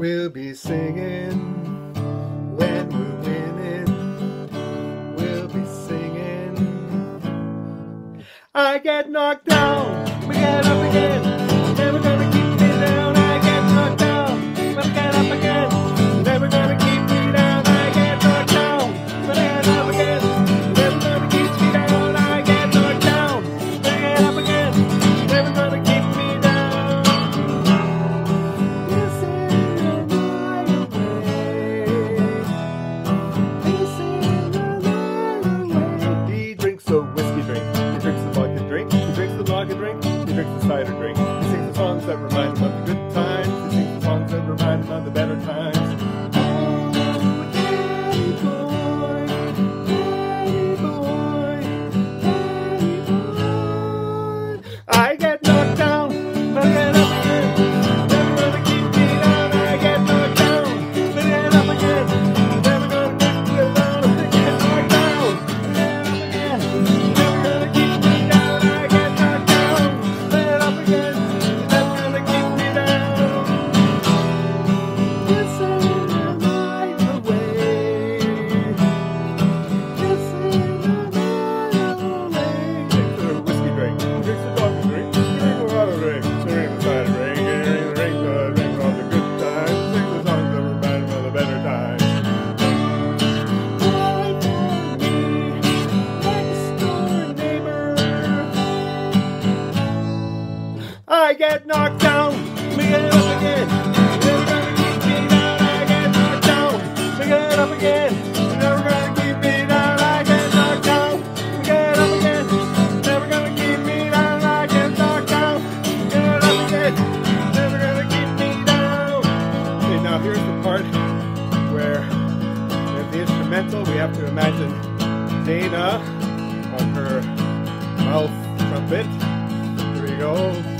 we'll be singing when we're winning. We'll be singing. I get knocked down, we get up again. that remind them of the good get knocked down, we get up again. Never gonna keep me down, I get knocked down, we get up again. Never gonna keep me down, I get knocked down, we get up again. Never gonna keep me down, I get knocked down, we get up again. Never gonna keep me down. Okay, now here's the part where we have the instrumental, we have to imagine Dana on her mouth trumpet. Here we go.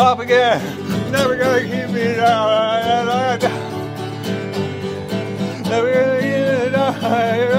up again. Never gonna keep me down. Never gonna keep me down.